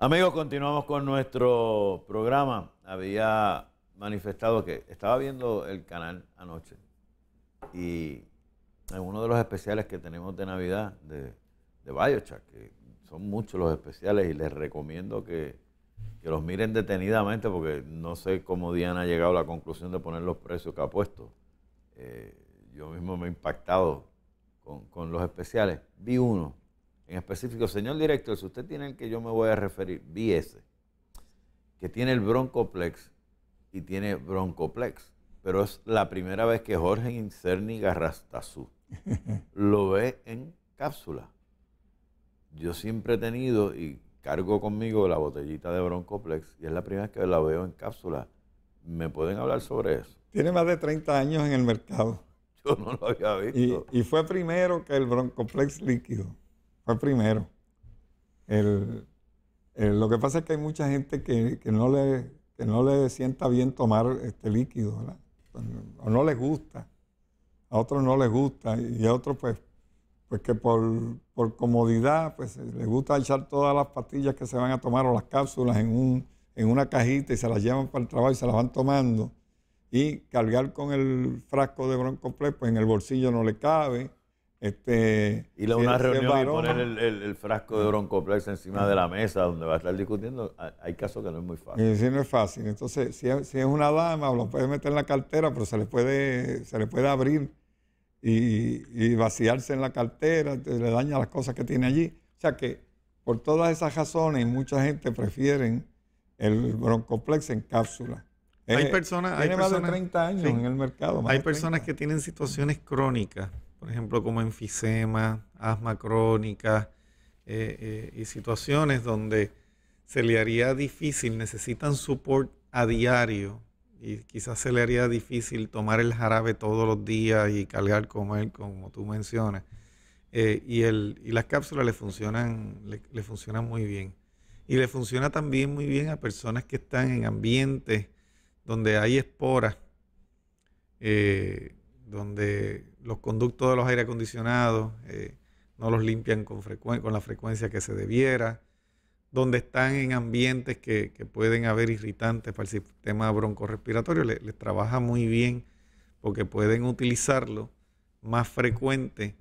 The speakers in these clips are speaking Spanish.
Amigos, continuamos con nuestro programa. Había manifestado que estaba viendo el canal anoche y en uno de los especiales que tenemos de Navidad de, de que son muchos los especiales y les recomiendo que, los miren detenidamente porque no sé cómo Diana ha llegado a la conclusión de poner los precios que ha puesto. Eh, yo mismo me he impactado con, con los especiales. Vi uno en específico, señor director, si usted tiene el que yo me voy a referir, vi ese, que tiene el Broncoplex y tiene Broncoplex, pero es la primera vez que Jorge Incerni Garrastazú lo ve en cápsula. Yo siempre he tenido y cargo conmigo la botellita de Broncoplex y es la primera vez que la veo en cápsula. ¿Me pueden hablar sobre eso? Tiene más de 30 años en el mercado. Yo no lo había visto. Y, y fue primero que el Broncoplex líquido. Fue primero. lo que pasa es que hay mucha gente que, no, le, no le sienta bien tomar este líquido, O no les gusta. A otros no les gusta y a otros pues, pues que por, comodidad pues les gusta echar todas las pastillas que se van a tomar o las cápsulas en, un, en una cajita y se las llevan para el trabajo y se las van tomando. Y cargar con el frasco de Broncoplex pues en el bolsillo no le cabe este, y una reunión y poner el, frasco de broncoplex encima de la mesa donde va a estar discutiendo, hay casos que no es muy fácil. Y sí, no es fácil. Entonces, si es, una dama, lo puede meter en la cartera, pero se le puede, se le puede abrir y, vaciarse en la cartera, le daña las cosas que tiene allí. O sea que por todas esas razones, mucha gente prefiere el broncoplex en cápsula. Hay personas, tiene más de 30 años en el mercado. Hay personas que tienen situaciones crónicas ejemplo, como enfisema, asma crónica eh, eh, y situaciones donde se le haría difícil, necesitan support a diario y quizás se le haría difícil tomar el jarabe todos los días y cargar como él, como tú mencionas. Eh, y, el, y las cápsulas le funcionan, le, funcionan muy bien. Y le funciona también muy bien a personas que están en ambientes donde hay esporas, donde los conductos de los aire acondicionados eh, no los limpian con, con la frecuencia que se debiera, donde están en ambientes que, pueden haber irritantes para el sistema broncorrespiratorio, les, trabaja muy bien porque pueden utilizarlo más frecuente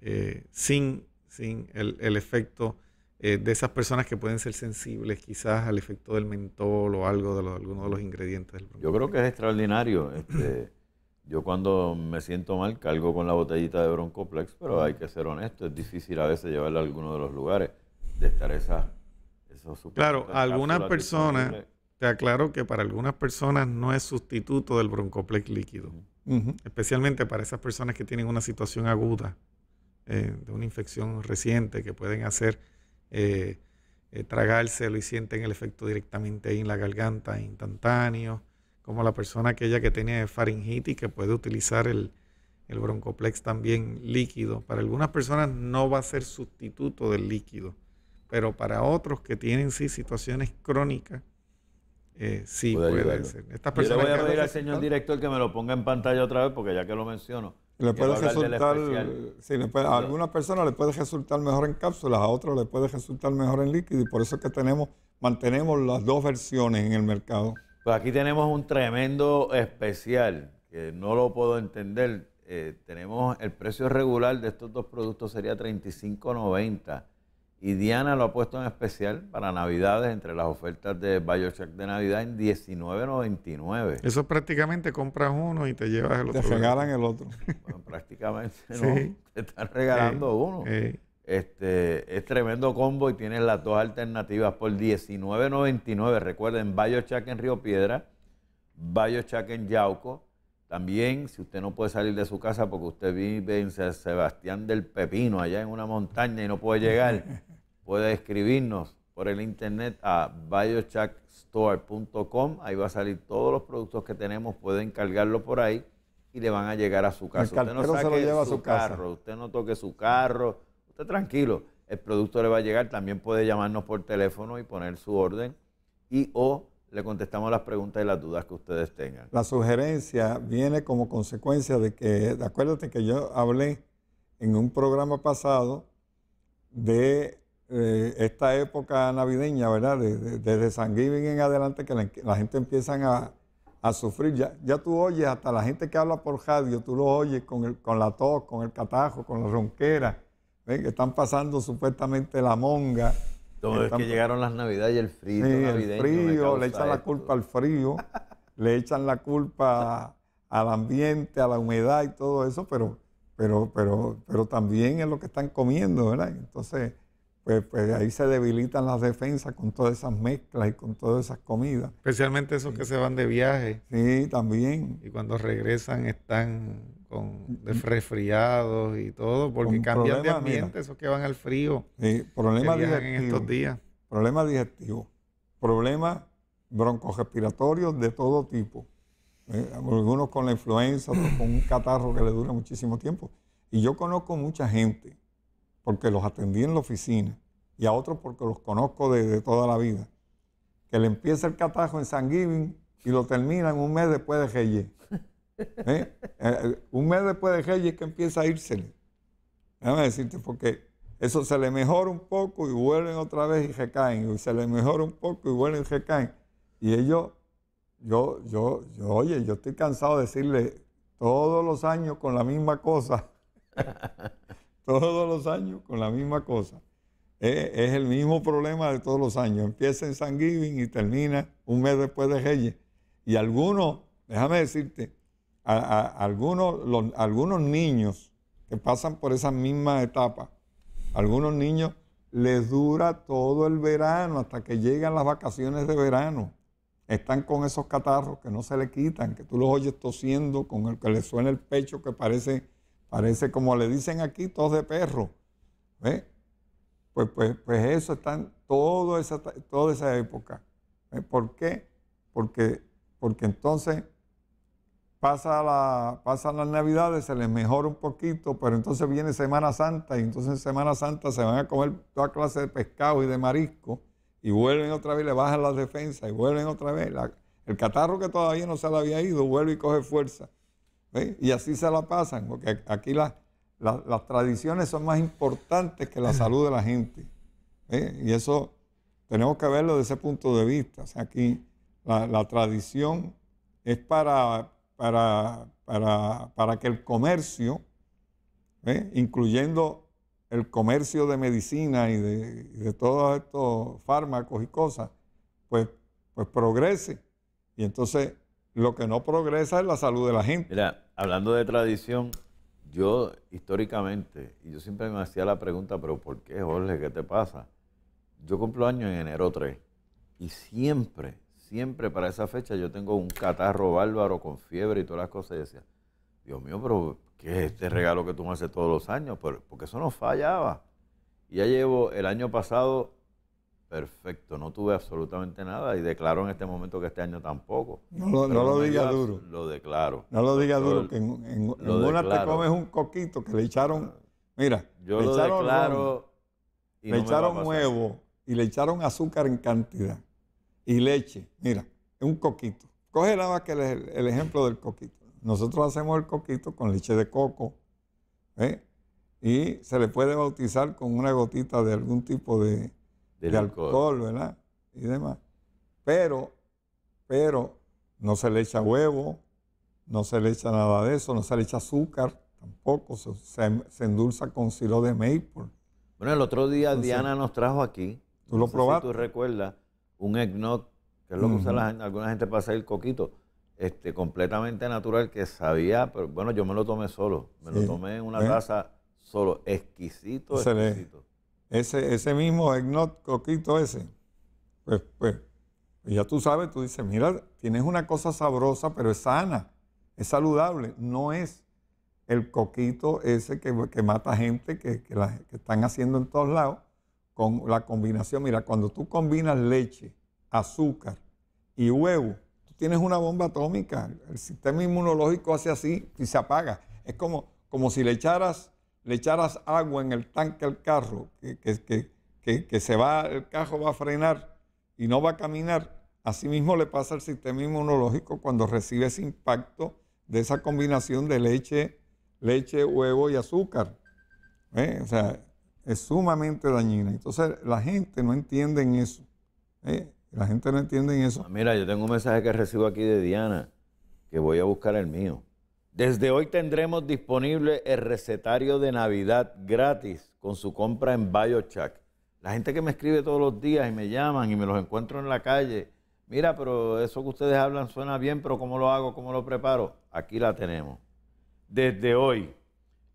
eh, sin, sin el, efecto eh, de esas personas que pueden ser sensibles quizás al efecto del mentol o algo de, alguno de los ingredientes del Yo creo que es extraordinario. Este, yo cuando me siento mal cargo con la botellita de Broncoplex, pero hay que ser honesto, es difícil a veces llevarla a alguno de los lugares de estar esa, esos Claro, algunas personas, te aclaro que para algunas personas no es sustituto del Broncoplex líquido, especialmente para esas personas que tienen una situación aguda eh, de una infección reciente que pueden hacer eh, eh, tragárselo y sienten el efecto directamente ahí en la garganta instantáneo como la persona aquella que tiene faringitis que puede utilizar el, el broncoplex también líquido. Para algunas personas no va a ser sustituto del líquido, pero para otros que tienen sí situaciones crónicas, eh, sí puede, ser. Estas personas Yo le voy a pedir al señor director que me lo ponga en pantalla otra vez porque ya que lo menciono. Le puede resultar, sí, le puede, a algunas personas le puede resultar mejor en cápsulas, a otros le puede resultar mejor en líquido y por eso es que tenemos, mantenemos las dos versiones en el mercado. Pues aquí tenemos un tremendo especial que no lo puedo entender. Eh, tenemos el precio regular de estos dos productos sería $35.90 y Diana lo ha puesto en especial para Navidades entre las ofertas de Biocheck de Navidad en $19.99. Eso prácticamente compras uno y te llevas el otro. Te regalan el otro. Bueno, prácticamente no. Te están regalando uno. Este, es tremendo combo y tiene las dos alternativas por $19.99. Recuerden, Biochac en Río Piedra, Biochac en Yauco. También, si usted no puede salir de su casa porque usted vive en San Sebastián del Pepino, allá en una montaña y no puede llegar, puede escribirnos por el internet a biochackstore.com. Ahí va a salir todos los productos que tenemos, pueden cargarlo por ahí y le van a llegar a su casa. usted no saque lleva su, carro, usted no toque su carro tranquilo, el producto le va a llegar, también puede llamarnos por teléfono y poner su orden y o le contestamos las preguntas y las dudas que ustedes tengan. La sugerencia viene como consecuencia de que, acuérdate que yo hablé en un programa pasado de eh, esta época navideña, ¿verdad? desde San Giving en adelante que la, gente empieza a, a, sufrir. Ya, ya tú oyes, hasta la gente que habla por radio, tú lo oyes con, el, con la tos, con el catajo, con la ronquera, que están pasando supuestamente la monga. Todo es que llegaron las navidades y el frío. Sí, el frío, le echan la culpa al frío, le echan la culpa al ambiente, a la humedad y todo eso, pero, pero, pero, pero también es lo que están comiendo, ¿verdad? Entonces, pues, pues, ahí se debilitan las defensas con todas esas mezclas y con todas esas comidas. Especialmente esos que se van de viaje. Sí, también. Y cuando regresan están con resfriados y todo, porque cambian de ambiente, esos que van al frío. Sí. En estos días. Problemas digestivos. Problemas broncorespiratorios de todo tipo. Eh, algunos con la influenza, otros con un catarro que le dura muchísimo tiempo. Y yo conozco mucha gente porque los atendí en la oficina, y a otros porque los conozco de, toda la vida, que le empieza el catajo en San Giving y lo termina en un mes después de Reyes. ¿Eh? Eh, un mes después de Reyes que empieza a irse. Déjame decirte, porque eso se le mejora un poco y vuelven otra vez y recaen, y se le mejora un poco y vuelven y recaen. Y ellos, yo, yo, yo, oye, yo estoy cansado de decirle todos los años con la misma cosa. todos los años con la misma cosa. Es, el mismo problema de todos los años. Empieza en San Giving y termina un mes después de Reyes. Y algunos, déjame decirte, algunos, algunos niños que pasan por esa misma etapa, algunos niños les dura todo el verano hasta que llegan las vacaciones de verano. Están con esos catarros que no se le quitan, que tú los oyes tosiendo, con el que les suena el pecho que parece Parece como le dicen aquí, tos de perro. ¿Ve? Pues, pues, pues eso está en toda esa, toda esa época. ¿Por qué? Porque, porque entonces pasa la, pasan las navidades, se les mejora un poquito, pero entonces viene Semana Santa y entonces en Semana Santa se van a comer toda clase de pescado y de marisco y vuelven otra vez, le bajan las defensas y vuelven otra vez. el catarro que todavía no se le había ido vuelve y coge fuerza. Y así se la pasan, porque aquí las tradiciones son más importantes que la salud de la gente. Y eso tenemos que verlo desde ese punto de vista. O sea, aquí la, tradición es para, para, para, que el comercio, incluyendo el comercio de medicina y de, todos estos fármacos y cosas, pues, pues progrese. Y entonces lo que no progresa es la salud de la gente. Mira, hablando de tradición, yo históricamente, y yo siempre me hacía la pregunta, pero ¿por qué, Jorge? ¿Qué te pasa? Yo cumplo años en enero 3 y siempre, siempre para esa fecha yo tengo un catarro bárbaro con fiebre y todas las cosas. Y decía, Dios mío, pero ¿qué es este regalo que tú me haces todos los años? Porque eso no fallaba. Ya llevo el año pasado Perfecto, no tuve absolutamente nada y declaro en este momento que este año tampoco. No lo, diga duro. Lo declaro. No lo diga duro, que en, una te comes un coquito que le echaron, mira, yo le echaron declaro le echaron huevo y le echaron azúcar en cantidad y leche. Mira, un coquito. Coge nada más que el, ejemplo del coquito. Nosotros hacemos el coquito con leche de coco ¿eh? y se le puede bautizar con una gotita de algún tipo de de alcohol. ¿verdad? Y demás. Pero, pero no se le echa huevo, no se le echa nada de eso, no se le echa azúcar tampoco, se, se, endulza con silo de maple. Bueno, el otro día Diana nos trajo aquí, ¿tú lo probaste? tú recuerdas, un eggnog, que es lo que usa la alguna gente para hacer el coquito, este, completamente natural, que sabía, pero bueno, yo me lo tomé solo, me lo tomé en una taza solo, exquisito, exquisito ese, ese mismo eggnog coquito ese, pues, pues, pues, ya tú sabes, tú dices, mira, tienes una cosa sabrosa, pero es sana, es saludable, no es el coquito ese que, mata gente que, que, están haciendo en todos lados con la combinación. Mira, cuando tú combinas leche, azúcar y huevo, tú tienes una bomba atómica. El sistema inmunológico hace así y se apaga. Es como, como si le echaras le echaras agua en el tanque al carro, que, que, se va, el carro va a frenar y no va a caminar, así mismo le pasa al sistema inmunológico cuando recibe ese impacto de esa combinación de leche, leche, huevo y azúcar. ¿Eh? O sea, es sumamente dañina. Entonces la gente no entiende en eso. ¿eh? La gente no entiende en eso. Ah, mira, yo tengo un mensaje que recibo aquí de Diana, que voy a buscar el mío. Desde hoy tendremos disponible el recetario de Navidad gratis con su compra en Biochac. La gente que me escribe todos los días y me llaman y me los encuentro en la calle, mira, pero eso que ustedes hablan suena bien, pero ¿cómo lo hago? ¿Cómo lo preparo? Aquí la tenemos. Desde hoy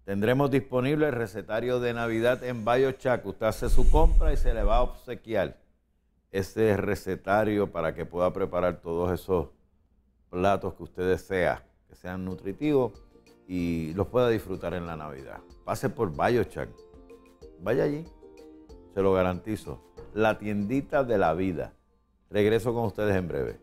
tendremos disponible el recetario de Navidad en Biochac. Usted hace su compra y se le va a obsequiar ese recetario para que pueda preparar todos esos platos que usted desea, que sean nutritivos y los pueda disfrutar en la Navidad. Pase por Biochac. Vaya allí se lo garantizo. La tiendita de la vida. Regreso con ustedes en breve.